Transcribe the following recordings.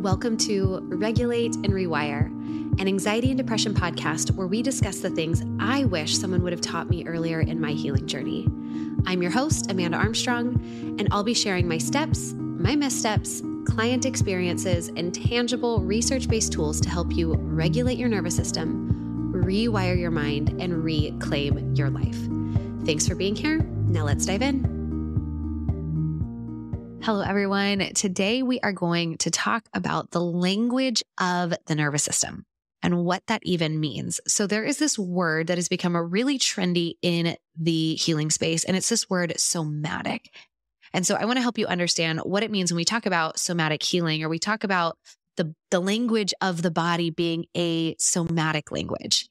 Welcome to Regulate and Rewire, an anxiety and depression podcast where we discuss the things I wish someone would have taught me earlier in my healing journey. I'm your host, Amanda Armstrong, and I'll be sharing my steps, my missteps, client experiences, and tangible research based tools to help you regulate your nervous system, rewire your mind, and reclaim your life. Thanks for being here. Now let's dive in. Hello, everyone. Today we are going to talk about the language of the nervous system and what that even means. So, there is this word that has become a really trendy in the healing space, and it's this word somatic. And so, I want to help you understand what it means when we talk about somatic healing or we talk about the, the language of the body being a somatic language.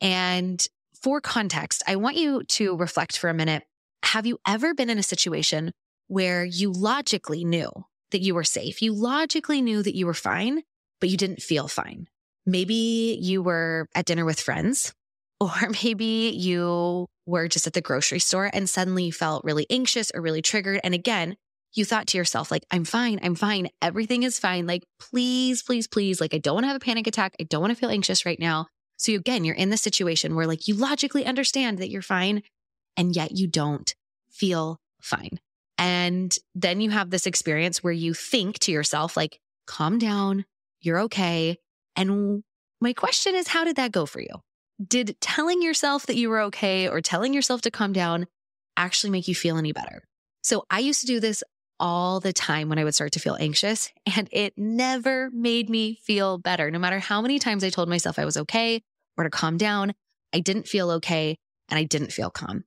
And for context, I want you to reflect for a minute. Have you ever been in a situation where you logically knew that you were safe. You logically knew that you were fine, but you didn't feel fine. Maybe you were at dinner with friends, or maybe you were just at the grocery store and suddenly you felt really anxious or really triggered. And again, you thought to yourself, like, I'm fine, I'm fine, everything is fine. Like, please, please, please, like, I don't want to have a panic attack. I don't want to feel anxious right now. So again, you're in the situation where like you logically understand that you're fine and yet you don't feel fine. And then you have this experience where you think to yourself, like, calm down, you're okay. And my question is, how did that go for you? Did telling yourself that you were okay or telling yourself to calm down actually make you feel any better? So I used to do this all the time when I would start to feel anxious, and it never made me feel better. No matter how many times I told myself I was okay or to calm down, I didn't feel okay and I didn't feel calm.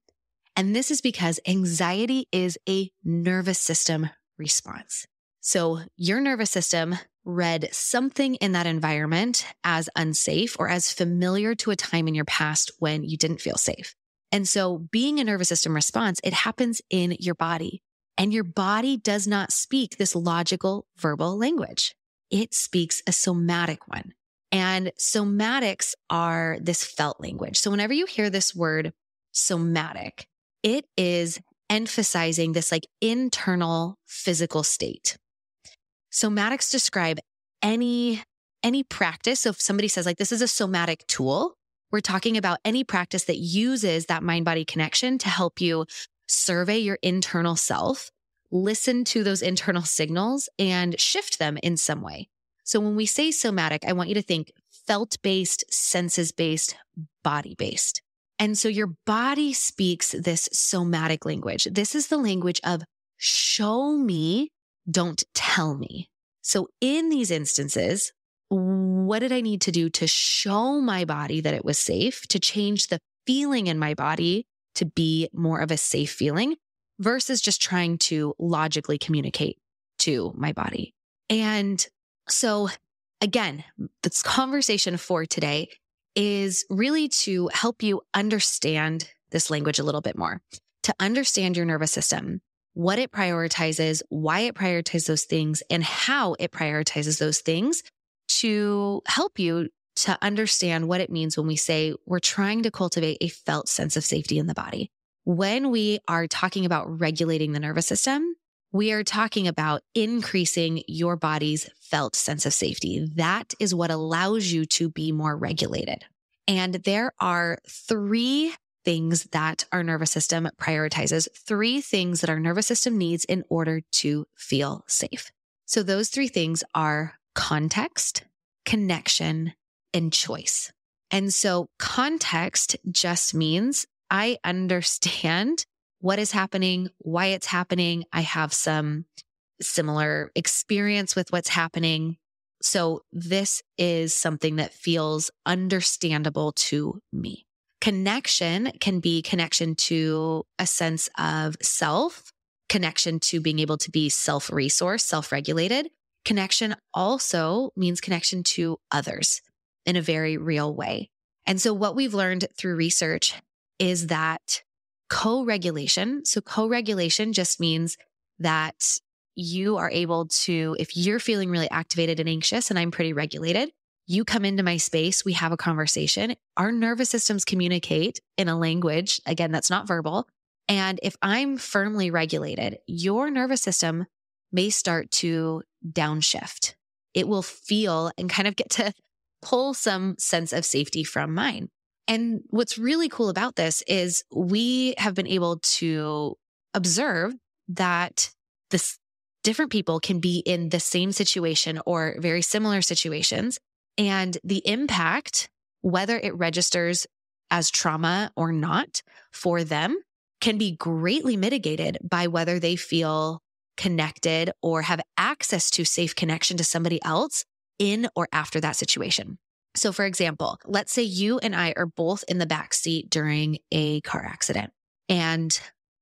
And this is because anxiety is a nervous system response. So your nervous system read something in that environment as unsafe or as familiar to a time in your past when you didn't feel safe. And so being a nervous system response, it happens in your body and your body does not speak this logical verbal language. It speaks a somatic one. And somatics are this felt language. So whenever you hear this word somatic, it is emphasizing this like internal physical state. Somatics describe any any practice. So if somebody says like this is a somatic tool, we're talking about any practice that uses that mind body connection to help you survey your internal self, listen to those internal signals and shift them in some way. So when we say somatic, I want you to think felt based, senses based, body based. And so your body speaks this somatic language. This is the language of show me, don't tell me. So in these instances, what did I need to do to show my body that it was safe, to change the feeling in my body to be more of a safe feeling versus just trying to logically communicate to my body? And so again, this conversation for today is really to help you understand this language a little bit more, to understand your nervous system, what it prioritizes, why it prioritizes those things, and how it prioritizes those things to help you to understand what it means when we say we're trying to cultivate a felt sense of safety in the body. When we are talking about regulating the nervous system, we are talking about increasing your body's felt sense of safety. That is what allows you to be more regulated. And there are three things that our nervous system prioritizes, three things that our nervous system needs in order to feel safe. So those three things are context, connection, and choice. And so context just means I understand what is happening, why it's happening. I have some similar experience with what's happening. So this is something that feels understandable to me. Connection can be connection to a sense of self, connection to being able to be self resourced, self regulated. Connection also means connection to others in a very real way. And so what we've learned through research is that co-regulation. So co-regulation just means that you are able to, if you're feeling really activated and anxious and I'm pretty regulated, you come into my space, we have a conversation. Our nervous systems communicate in a language, again, that's not verbal. And if I'm firmly regulated, your nervous system may start to downshift. it will feel and kind of get to pull some sense of safety from mine. And what's really cool about this is we have been able to observe that this different people can be in the same situation or very similar situations. And the impact, whether it registers as trauma or not for them, can be greatly mitigated by whether they feel connected or have access to safe connection to somebody else in or after that situation. So, for example, let's say you and I are both in the back seat during a car accident and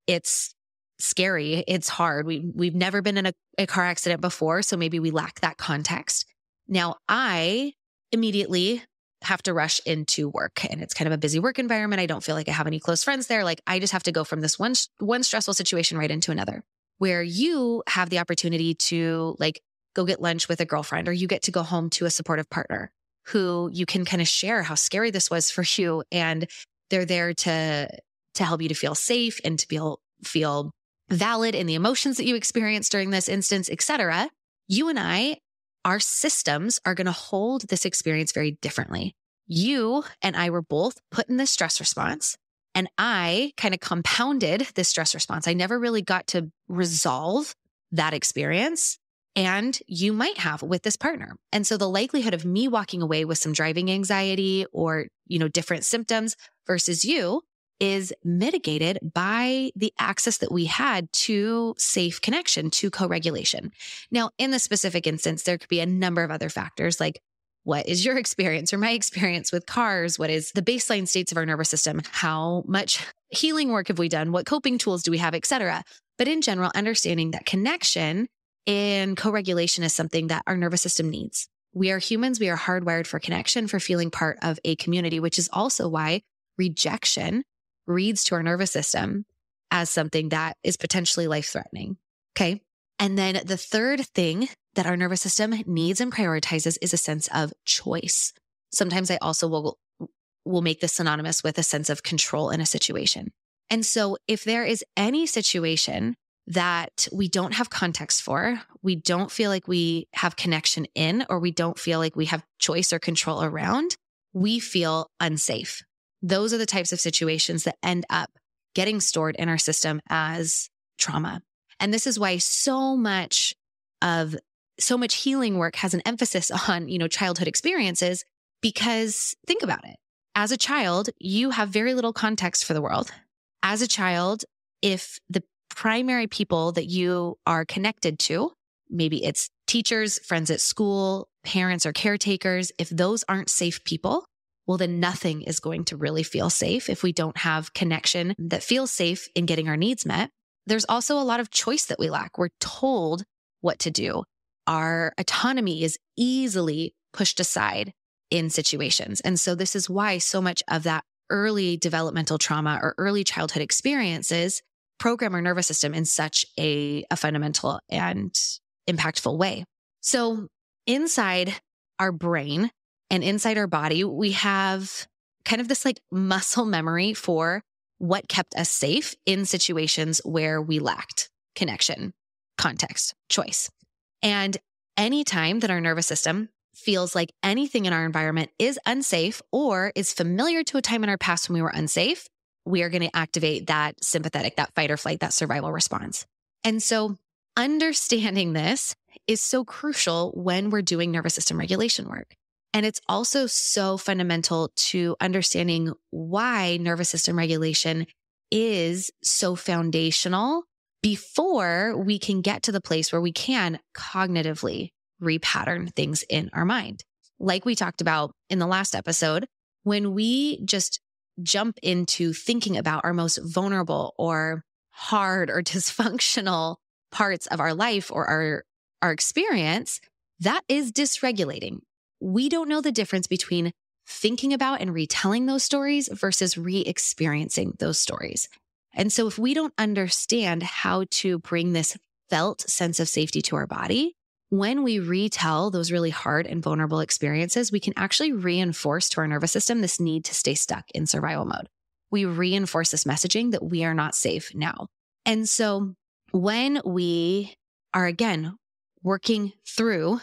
it's scary. It's hard. We, we've never been in a, a car accident before. So maybe we lack that context. Now, I immediately have to rush into work and it's kind of a busy work environment. I don't feel like I have any close friends there. Like I just have to go from this one, one stressful situation right into another where you have the opportunity to like go get lunch with a girlfriend or you get to go home to a supportive partner who you can kind of share how scary this was for you and they're there to to help you to feel safe and to feel feel valid in the emotions that you experience during this instance, etc. You and I, our systems are going to hold this experience very differently. You and I were both put in this stress response. And I kind of compounded this stress response. I never really got to resolve that experience. And you might have with this partner. And so the likelihood of me walking away with some driving anxiety or, you know, different symptoms versus you is mitigated by the access that we had to safe connection, to co regulation. Now, in the specific instance, there could be a number of other factors like what is your experience or my experience with cars? What is the baseline states of our nervous system? How much healing work have we done? What coping tools do we have, et cetera? But in general, understanding that connection and co regulation is something that our nervous system needs. We are humans. We are hardwired for connection, for feeling part of a community, which is also why rejection reads to our nervous system as something that is potentially life threatening. Okay. And then the third thing that our nervous system needs and prioritizes is a sense of choice. Sometimes I also will, will make this synonymous with a sense of control in a situation. And so if there is any situation that we don't have context for, we don't feel like we have connection in, or we don't feel like we have choice or control around, we feel unsafe. Those are the types of situations that end up getting stored in our system as trauma. And this is why so much of so much healing work has an emphasis on, you know, childhood experiences because think about it. As a child, you have very little context for the world. As a child, if the primary people that you are connected to, maybe it's teachers, friends at school, parents or caretakers, if those aren't safe people, well, then nothing is going to really feel safe if we don't have connection that feels safe in getting our needs met. There's also a lot of choice that we lack. We're told what to do. Our autonomy is easily pushed aside in situations. And so this is why so much of that early developmental trauma or early childhood experiences program our nervous system in such a, a fundamental and impactful way. So inside our brain, and inside our body, we have kind of this like muscle memory for what kept us safe in situations where we lacked connection, context, choice. And anytime that our nervous system feels like anything in our environment is unsafe or is familiar to a time in our past when we were unsafe, we are going to activate that sympathetic, that fight or flight, that survival response. And so understanding this is so crucial when we're doing nervous system regulation work. And it's also so fundamental to understanding why nervous system regulation is so foundational before we can get to the place where we can cognitively repattern things in our mind. Like we talked about in the last episode, when we just jump into thinking about our most vulnerable or hard or dysfunctional parts of our life or our, our experience, that is dysregulating we don't know the difference between thinking about and retelling those stories versus re experiencing those stories. And so, if we don't understand how to bring this felt sense of safety to our body, when we retell those really hard and vulnerable experiences, we can actually reinforce to our nervous system this need to stay stuck in survival mode. We reinforce this messaging that we are not safe now. And so, when we are again working through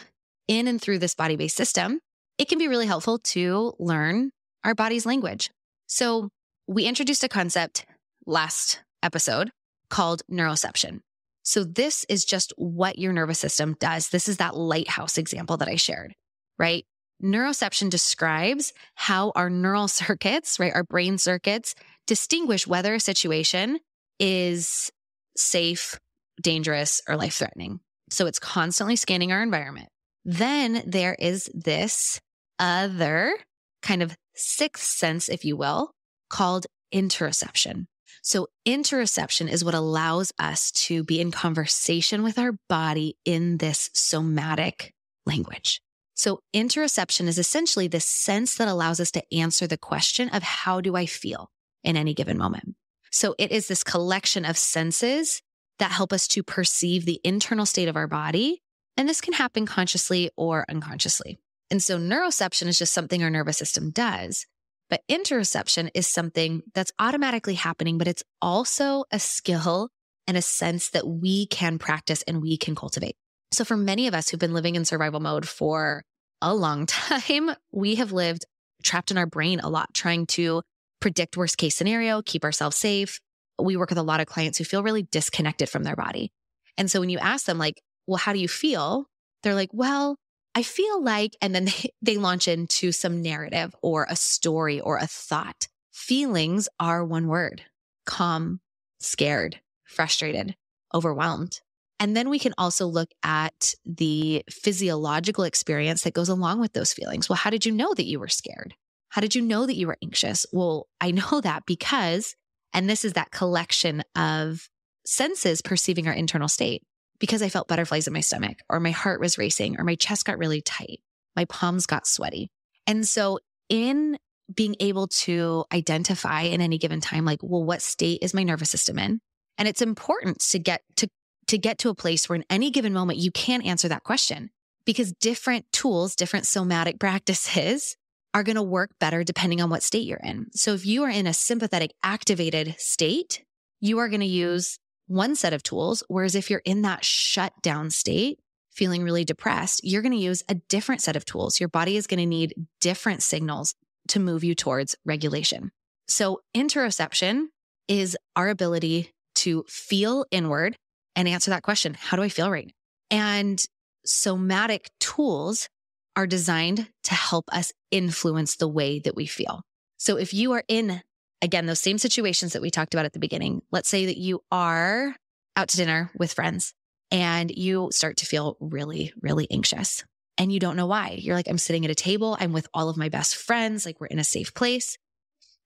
in and through this body based system, it can be really helpful to learn our body's language. So we introduced a concept last episode called neuroception. So this is just what your nervous system does. This is that lighthouse example that I shared, right? Neuroception describes how our neural circuits, right, our brain circuits distinguish whether a situation is safe, dangerous, or life threatening. So it's constantly scanning our environment. Then there is this other kind of sixth sense, if you will, called interoception. So interoception is what allows us to be in conversation with our body in this somatic language. So interoception is essentially the sense that allows us to answer the question of how do I feel in any given moment. So it is this collection of senses that help us to perceive the internal state of our body. And this can happen consciously or unconsciously. And so neuroception is just something our nervous system does. But interoception is something that's automatically happening, but it's also a skill and a sense that we can practice and we can cultivate. So for many of us who've been living in survival mode for a long time, we have lived trapped in our brain a lot, trying to predict worst case scenario, keep ourselves safe. We work with a lot of clients who feel really disconnected from their body. And so when you ask them like, well, how do you feel? They're like, well, I feel like, and then they, they launch into some narrative or a story or a thought. Feelings are one word calm, scared, frustrated, overwhelmed. And then we can also look at the physiological experience that goes along with those feelings. Well, how did you know that you were scared? How did you know that you were anxious? Well, I know that because, and this is that collection of senses perceiving our internal state because I felt butterflies in my stomach, or my heart was racing, or my chest got really tight, my palms got sweaty. And so, in being able to identify in any given time, like, well, what state is my nervous system in? And it's important to get to, to get to a place where in any given moment you can answer that question because different tools, different somatic practices are going to work better depending on what state you're in. So if you are in a sympathetic activated state, you are going to use one set of tools. Whereas if you're in that shut down state, feeling really depressed, you're going to use a different set of tools. Your body is going to need different signals to move you towards regulation. So interoception is our ability to feel inward and answer that question. How do I feel right now? And somatic tools are designed to help us influence the way that we feel. So if you are in again, those same situations that we talked about at the beginning. Let's say that you are out to dinner with friends and you start to feel really, really anxious and you don't know why. You're like, I'm sitting at a table, I'm with all of my best friends, like we're in a safe place.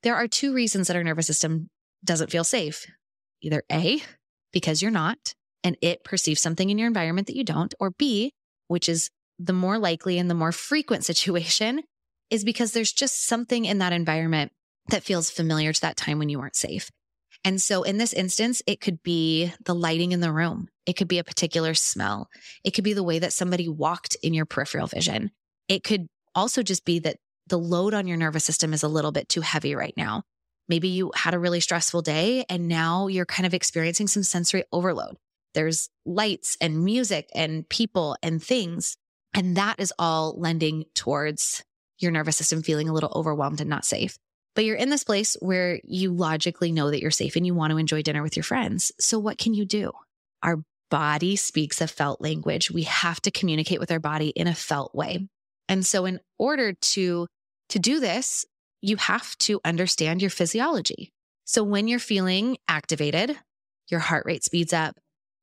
There are two reasons that our nervous system doesn't feel safe. Either A, because you're not, and it perceives something in your environment that you don't, or B, which is the more likely and the more frequent situation, is because there's just something in that environment that feels familiar to that time when you weren't safe. And so in this instance, it could be the lighting in the room. It could be a particular smell. It could be the way that somebody walked in your peripheral vision. It could also just be that the load on your nervous system is a little bit too heavy right now. Maybe you had a really stressful day and now you're kind of experiencing some sensory overload. There's lights and music and people and things. And that is all lending towards your nervous system feeling a little overwhelmed and not safe. But you're in this place where you logically know that you're safe and you want to enjoy dinner with your friends. So what can you do? Our body speaks a felt language. We have to communicate with our body in a felt way. And so in order to to do this, you have to understand your physiology. So when you're feeling activated, your heart rate speeds up,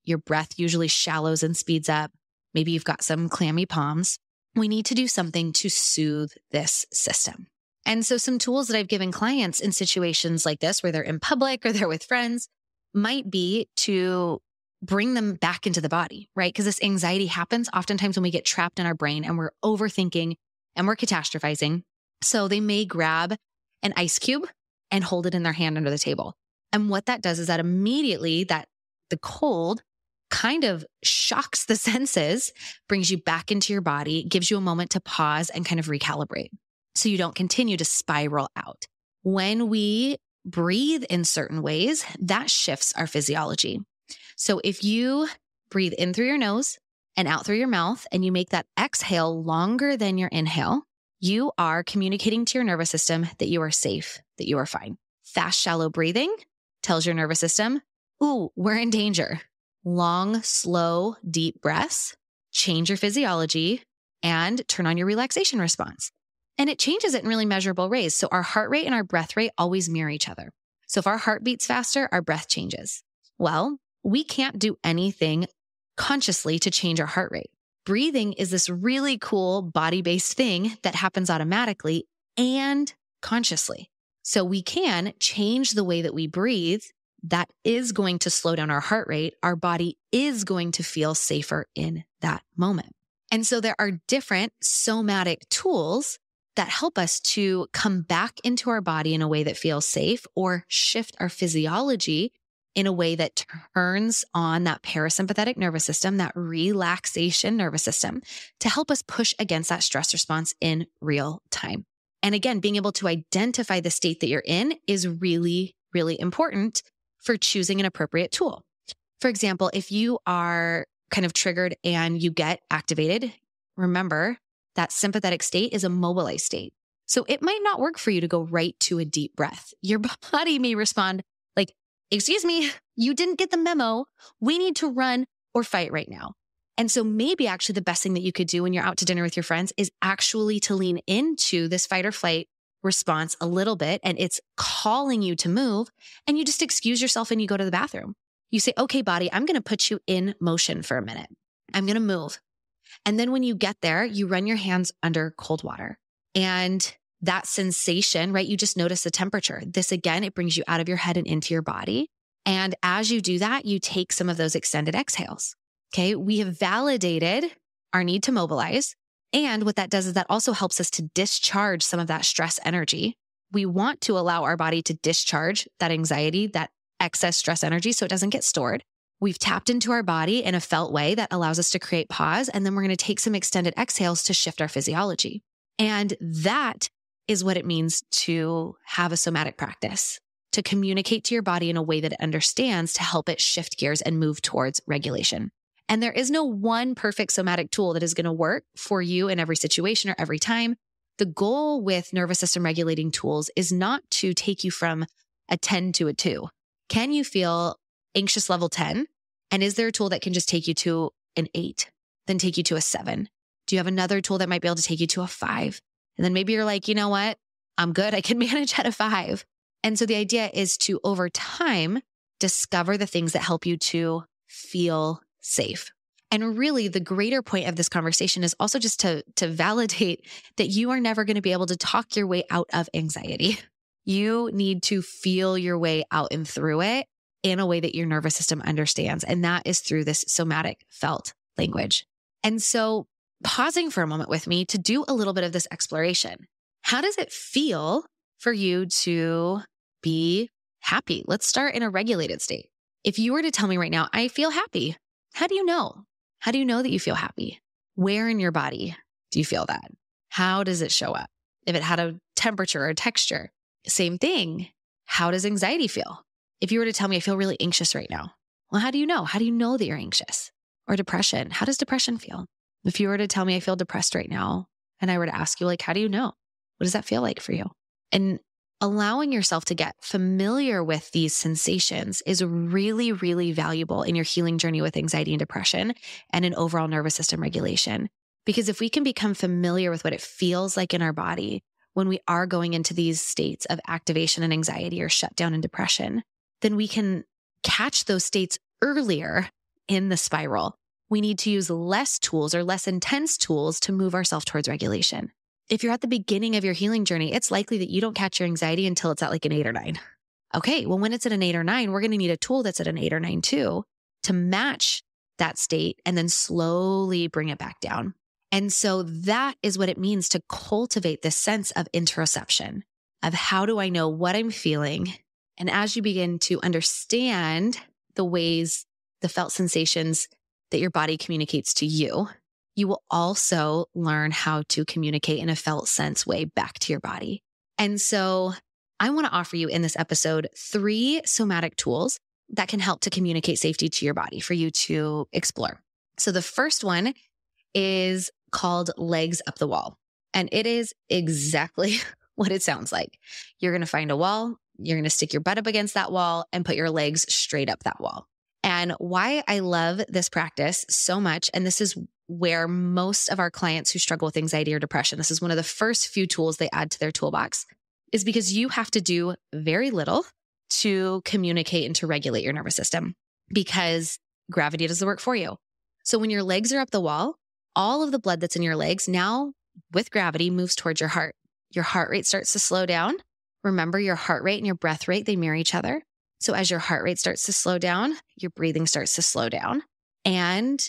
your breath usually shallows and speeds up. Maybe you've got some clammy palms. We need to do something to soothe this system. And so, some tools that I've given clients in situations like this, where they're in public or they're with friends, might be to bring them back into the body, right? Because this anxiety happens oftentimes when we get trapped in our brain and we're overthinking and we're catastrophizing. So, they may grab an ice cube and hold it in their hand under the table. And what that does is that immediately that the cold kind of shocks the senses, brings you back into your body, gives you a moment to pause and kind of recalibrate so you don't continue to spiral out. When we breathe in certain ways, that shifts our physiology. So if you breathe in through your nose and out through your mouth, and you make that exhale longer than your inhale, you are communicating to your nervous system that you are safe, that you are fine. Fast, shallow breathing tells your nervous system, ooh, we're in danger. Long, slow, deep breaths change your physiology and turn on your relaxation response. And it changes it in really measurable ways. So our heart rate and our breath rate always mirror each other. So if our heart beats faster, our breath changes. Well, we can't do anything consciously to change our heart rate. Breathing is this really cool body based thing that happens automatically and consciously. So we can change the way that we breathe. That is going to slow down our heart rate. Our body is going to feel safer in that moment. And so there are different somatic tools that help us to come back into our body in a way that feels safe or shift our physiology in a way that turns on that parasympathetic nervous system, that relaxation nervous system to help us push against that stress response in real time. And again, being able to identify the state that you're in is really, really important for choosing an appropriate tool. For example, if you are kind of triggered and you get activated, remember that sympathetic state is a mobilized state. So it might not work for you to go right to a deep breath. Your body may respond like, excuse me, you didn't get the memo. We need to run or fight right now. And so maybe actually the best thing that you could do when you're out to dinner with your friends is actually to lean into this fight or flight response a little bit and it's calling you to move and you just excuse yourself and you go to the bathroom. You say, okay, body, I'm going to put you in motion for a minute. I'm going to move. And then when you get there, you run your hands under cold water and that sensation, right? You just notice the temperature. This again, it brings you out of your head and into your body. And as you do that, you take some of those extended exhales. Okay. We have validated our need to mobilize. And what that does is that also helps us to discharge some of that stress energy. We want to allow our body to discharge that anxiety, that excess stress energy so it doesn't get stored. We've tapped into our body in a felt way that allows us to create pause. And then we're going to take some extended exhales to shift our physiology. And that is what it means to have a somatic practice, to communicate to your body in a way that it understands to help it shift gears and move towards regulation. And there is no one perfect somatic tool that is going to work for you in every situation or every time. The goal with nervous system regulating tools is not to take you from a 10 to a two. Can you feel anxious level 10? And is there a tool that can just take you to an eight, then take you to a seven? Do you have another tool that might be able to take you to a five? And then maybe you're like, you know what? I'm good. I can manage at a five. And so the idea is to over time discover the things that help you to feel safe. And really the greater point of this conversation is also just to, to validate that you are never going to be able to talk your way out of anxiety. You need to feel your way out and through it in a way that your nervous system understands. And that is through this somatic felt language. And so pausing for a moment with me to do a little bit of this exploration. How does it feel for you to be happy? Let's start in a regulated state. If you were to tell me right now, I feel happy, how do you know? How do you know that you feel happy? Where in your body do you feel that? How does it show up? If it had a temperature or texture, same thing. How does anxiety feel? If you were to tell me, I feel really anxious right now, well, how do you know? How do you know that you're anxious? Or depression? How does depression feel? If you were to tell me I feel depressed right now, and I were to ask you, like, how do you know? What does that feel like for you? And allowing yourself to get familiar with these sensations is really, really valuable in your healing journey with anxiety and depression and in overall nervous system regulation. Because if we can become familiar with what it feels like in our body when we are going into these states of activation and anxiety or shutdown and depression, then we can catch those states earlier in the spiral. We need to use less tools or less intense tools to move ourselves towards regulation. If you're at the beginning of your healing journey, it's likely that you don't catch your anxiety until it's at like an eight or nine. Okay, well, when it's at an eight or nine, we're going to need a tool that's at an eight or nine too to match that state and then slowly bring it back down. And so that is what it means to cultivate this sense of interoception of how do I know what I'm feeling and as you begin to understand the ways, the felt sensations that your body communicates to you, you will also learn how to communicate in a felt sense way back to your body. And so I want to offer you in this episode three somatic tools that can help to communicate safety to your body for you to explore. So the first one is called Legs Up the Wall. And it is exactly what it sounds like. You're going to find a wall, you're going to stick your butt up against that wall and put your legs straight up that wall. And why I love this practice so much, and this is where most of our clients who struggle with anxiety or depression, this is one of the first few tools they add to their toolbox, is because you have to do very little to communicate and to regulate your nervous system because gravity does the work for you. So when your legs are up the wall, all of the blood that's in your legs now with gravity moves towards your heart. Your heart rate starts to slow down. Remember your heart rate and your breath rate, they mirror each other. So as your heart rate starts to slow down, your breathing starts to slow down and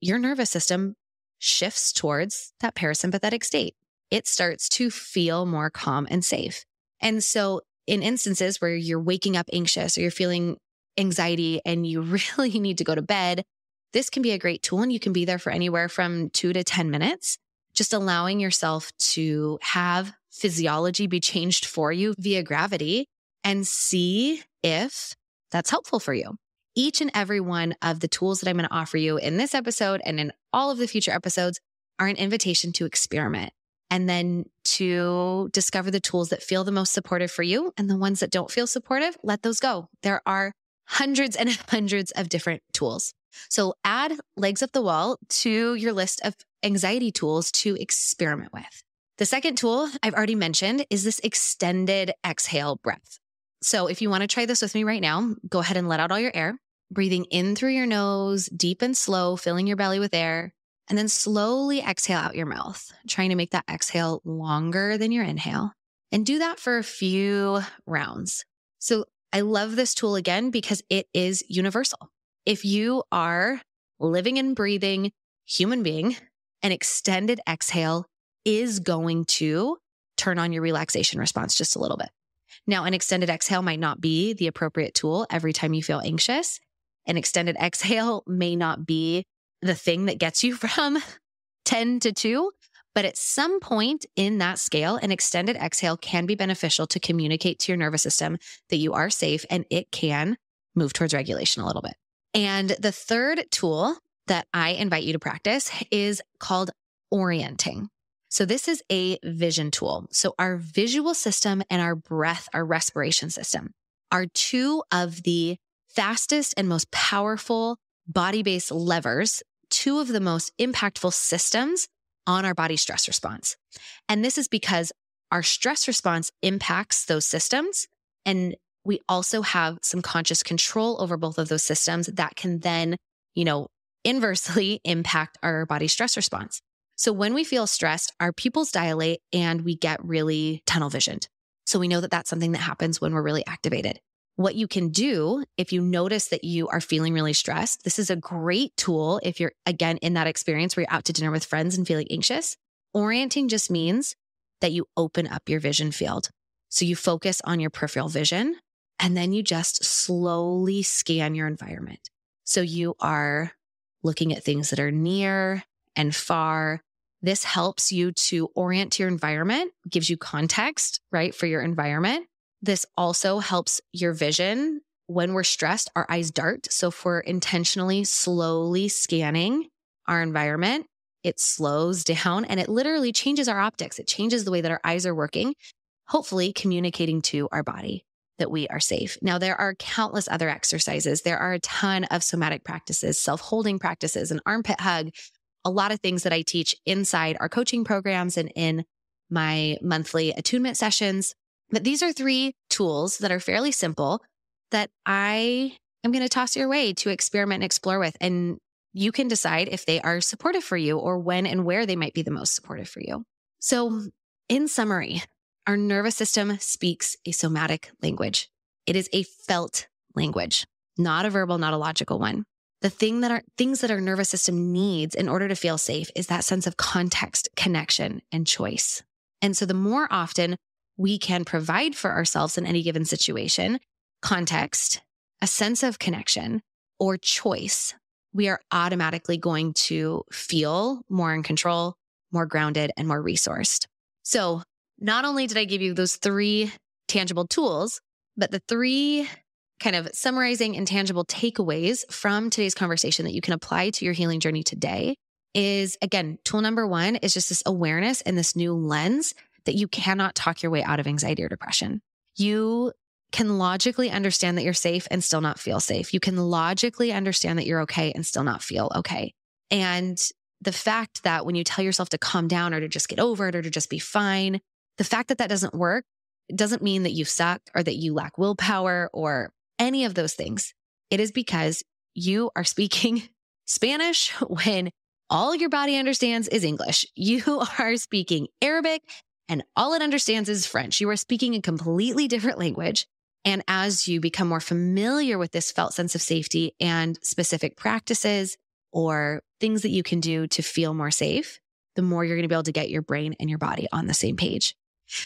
your nervous system shifts towards that parasympathetic state. It starts to feel more calm and safe. And so in instances where you're waking up anxious or you're feeling anxiety and you really need to go to bed, this can be a great tool and you can be there for anywhere from two to 10 minutes, just allowing yourself to have physiology be changed for you via gravity and see if that's helpful for you. Each and every one of the tools that I'm going to offer you in this episode and in all of the future episodes are an invitation to experiment and then to discover the tools that feel the most supportive for you and the ones that don't feel supportive, let those go. There are hundreds and hundreds of different tools. So add legs up the wall to your list of anxiety tools to experiment with. The second tool I've already mentioned is this extended exhale breath. So if you want to try this with me right now, go ahead and let out all your air, breathing in through your nose, deep and slow, filling your belly with air, and then slowly exhale out your mouth, trying to make that exhale longer than your inhale. And do that for a few rounds. So I love this tool again because it is universal. If you are living and breathing human being, an extended exhale is going to turn on your relaxation response just a little bit. Now, an extended exhale might not be the appropriate tool every time you feel anxious. An extended exhale may not be the thing that gets you from 10 to 2. But at some point in that scale, an extended exhale can be beneficial to communicate to your nervous system that you are safe and it can move towards regulation a little bit. And the third tool that I invite you to practice is called orienting. So this is a vision tool. So our visual system and our breath, our respiration system are two of the fastest and most powerful body based levers, two of the most impactful systems on our body stress response. And this is because our stress response impacts those systems. And we also have some conscious control over both of those systems that can then, you know, inversely impact our body stress response. So when we feel stressed, our pupils dilate and we get really tunnel visioned. So we know that that's something that happens when we're really activated. What you can do if you notice that you are feeling really stressed, this is a great tool if you're again in that experience where you're out to dinner with friends and feeling anxious. Orienting just means that you open up your vision field. So you focus on your peripheral vision and then you just slowly scan your environment. So you are looking at things that are near and far, this helps you to orient to your environment, gives you context, right, for your environment. This also helps your vision. When we're stressed, our eyes dart. So if we're intentionally slowly scanning our environment, it slows down and it literally changes our optics. It changes the way that our eyes are working, hopefully communicating to our body that we are safe. Now, there are countless other exercises. There are a ton of somatic practices, self holding practices, an armpit hug, a lot of things that I teach inside our coaching programs and in my monthly attunement sessions. But these are three tools that are fairly simple that I am going to toss your way to experiment and explore with. And you can decide if they are supportive for you or when and where they might be the most supportive for you. So, in summary, our nervous system speaks a somatic language. It is a felt language, not a verbal, not a logical one. The thing that our things that our nervous system needs in order to feel safe is that sense of context, connection, and choice. And so the more often we can provide for ourselves in any given situation, context, a sense of connection or choice, we are automatically going to feel more in control, more grounded, and more resourced. So not only did I give you those three tangible tools, but the three kind of summarizing and tangible takeaways from today's conversation that you can apply to your healing journey today is again, tool number one is just this awareness and this new lens that you cannot talk your way out of anxiety or depression. You can logically understand that you're safe and still not feel safe. You can logically understand that you're okay and still not feel okay. And the fact that when you tell yourself to calm down or to just get over it or to just be fine, the fact that that doesn't work doesn't mean that you suck or that you lack willpower or any of those things. It is because you are speaking Spanish when all your body understands is English. You are speaking Arabic and all it understands is French. You are speaking a completely different language. And as you become more familiar with this felt sense of safety and specific practices or things that you can do to feel more safe, the more you're going to be able to get your brain and your body on the same page.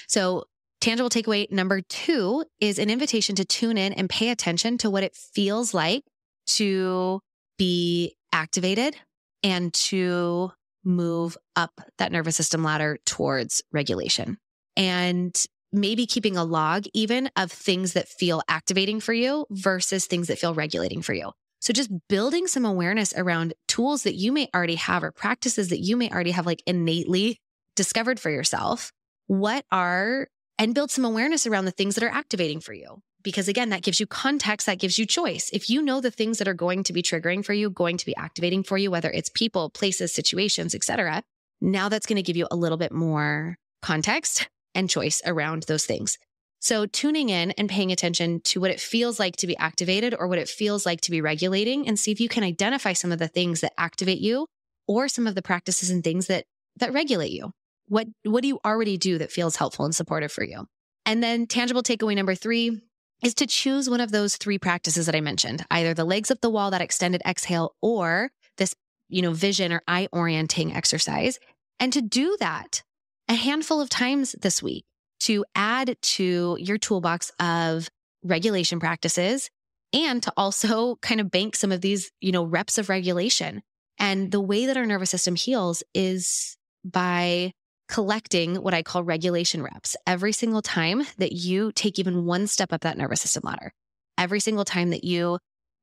So, tangible takeaway number two is an invitation to tune in and pay attention to what it feels like to be activated and to move up that nervous system ladder towards regulation. And maybe keeping a log even of things that feel activating for you versus things that feel regulating for you. So just building some awareness around tools that you may already have or practices that you may already have like innately discovered for yourself. What are, and build some awareness around the things that are activating for you. Because again, that gives you context, that gives you choice. If you know the things that are going to be triggering for you, going to be activating for you, whether it's people, places, situations, etc., now that's going to give you a little bit more context and choice around those things. So tuning in and paying attention to what it feels like to be activated or what it feels like to be regulating and see if you can identify some of the things that activate you or some of the practices and things that that regulate you. What what do you already do that feels helpful and supportive for you? And then tangible takeaway number 3 is to choose one of those three practices that I mentioned, either the legs up the wall that extended exhale or this, you know, vision or eye orienting exercise and to do that a handful of times this week to add to your toolbox of regulation practices and to also kind of bank some of these, you know, reps of regulation. And the way that our nervous system heals is by collecting what I call regulation reps every single time that you take even one step up that nervous system ladder. Every single time that you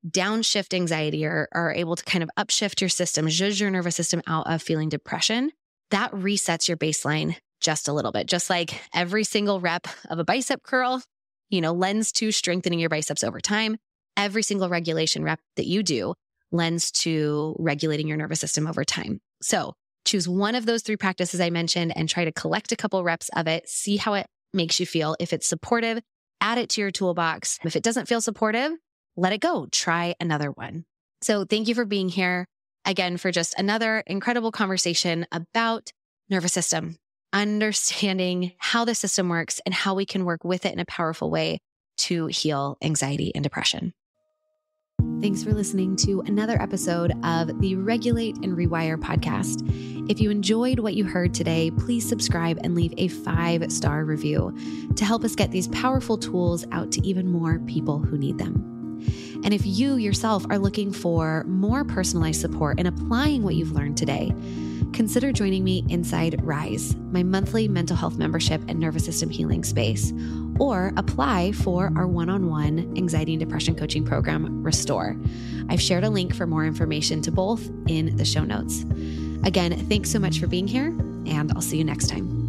downshift anxiety or are able to kind of upshift your system, zhuzh your nervous system out of feeling depression, that resets your baseline just a little bit, just like every single rep of a bicep curl, you know, lends to strengthening your biceps over time. Every single regulation rep that you do lends to regulating your nervous system over time. So choose one of those three practices I mentioned and try to collect a couple reps of it, see how it makes you feel. If it's supportive, add it to your toolbox. If it doesn't feel supportive, let it go. Try another one. So thank you for being here again for just another incredible conversation about nervous system, understanding how the system works and how we can work with it in a powerful way to heal anxiety and depression. Thanks for listening to another episode of the Regulate and Rewire podcast. If you enjoyed what you heard today, please subscribe and leave a five star review to help us get these powerful tools out to even more people who need them. And if you yourself are looking for more personalized support in applying what you've learned today, consider joining me inside Rise, my monthly mental health membership and nervous system healing space, or apply for our one on one anxiety and depression coaching program, Restore. I've shared a link for more information to both in the show notes. Again, thanks so much for being here, and I'll see you next time.